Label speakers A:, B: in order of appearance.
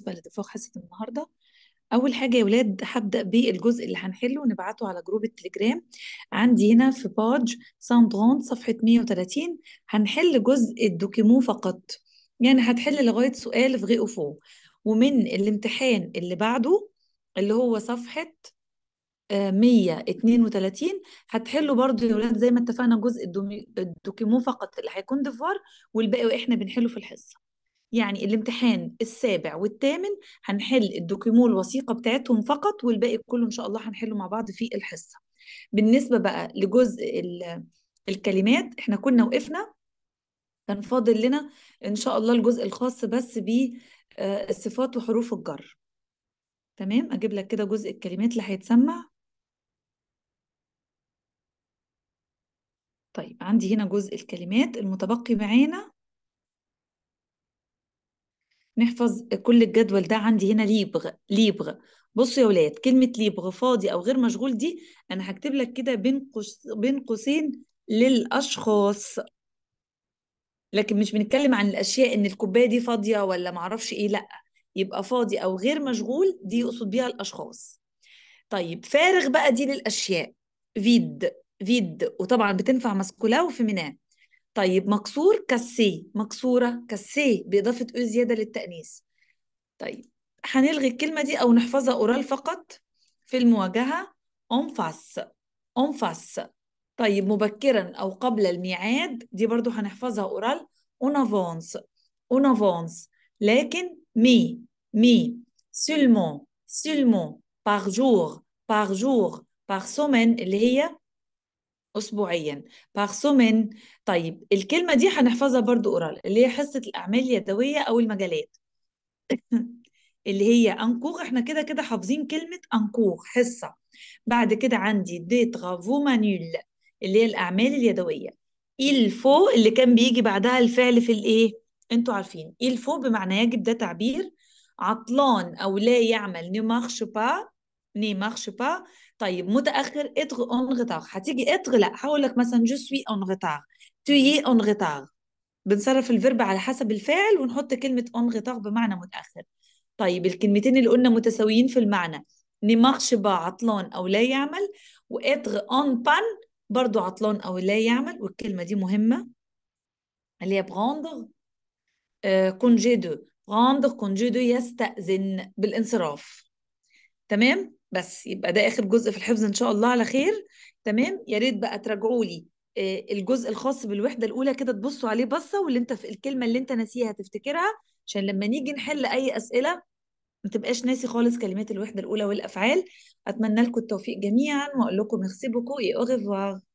A: بالنسبة لاتفاق حصة النهاردة. أول حاجة يا ولاد هبدأ بالجزء اللي هنحله ونبعته على group التليجرام. عندي هنا في page 130 صفحة 130 هنحل جزء ال document فقط. يعني هتحل لغاية سؤال في غي فوق. ومن الامتحان اللي بعده اللي هو صفحة آه، 132 هتحلوا برضو يا ولاد زي ما اتفقنا جزء ال document فقط اللي هيكون devoir والباقي إحنا بنحله في الحصة. يعني الامتحان السابع والثامن هنحل الدوكيمو الوثيقة بتاعتهم فقط والباقي كله إن شاء الله هنحله مع بعض في الحصة. بالنسبة بقى لجزء ال- الكلمات إحنا كنا وقفنا. كان فاضل لنا إن شاء الله الجزء الخاص بس بالصفات وحروف الجر. تمام؟ أجيب لك كده جزء الكلمات اللي هيتسمع. طيب عندي هنا جزء الكلمات. المتبقي معانا نحفظ كل الجدول ده عندي هنا ليبغ ليبغ. بصوا يا ولاد كلمة ليبغ فاضي أو غير مشغول دي أنا هكتب لك كده بين قوس بين قوسين للأشخاص. لكن مش بنتكلم عن الأشياء إن الكوباية دي فاضية ولا معرفش إيه لأ. يبقى فاضي أو غير مشغول دي يقصد بيها الأشخاص. طيب فارغ بقى دي للأشياء. vide vide. وطبعا بتنفع masculin و féminin طيب مكسور cassé مكسورة cassée بإضافة أو زيادة للتأنيث. طيب هنلغي الكلمة دي أو نحفظها oral فقط في المواجهة. en face طيب مبكرا أو قبل الميعاد دي برضو هنحفظها oral. en avance لكن mais mais. seulement seulement par jour par jour par semaine اللي هي أسبوعيا. Semaine. طيب الكلمة دي هنحفظها برضو oral اللي هي حصة الأعمال اليدوية أو المجالات. اللي هي un cours إحنا كده كده حافظين كلمة un cours حصة. بعد كده عندي de travaux manuels اللي هي الأعمال اليدوية. Faut اللي كان بيجي بعدها الفعل في الإيه؟ أنتوا عارفين. Faut بمعنى يجب ده تعبير. عطلان أو لا يعمل. Ne marche pas. Ne marche pas. طيب متأخر être en retard. هتيجي être؟ لا. هقول لك مثلا je suis en retard. Tu es en retard. بنصرف ال verbe على حسب الفاعل ونحط كلمة en retard بمعنى متأخر. طيب الكلمتين اللي قلنا متساويين في المعنى. ne marche pas عطلان أو لا يعمل. و être en panne برضو عطلان أو لا يعمل. والكلمة دي مهمة. اللي هي prendre congé de prendre congé de يستأذن بالانصراف. تمام؟ بس يبقى ده آخر جزء في الحفظ إن شاء الله على خير. تمام؟ يا ريت بقى تراجعوا لي آه، الجزء الخاص بالوحدة الأولى كده تبصوا عليه بصة واللي أنت في الكلمة اللي أنت ناسيها تفتكرها عشان لما نيجي نحل أي أسئلة ما تبقاش ناسي خالص كلمات الوحدة الأولى والأفعال. أتمنى لكم التوفيق جميعا وأقول لكم et au revoir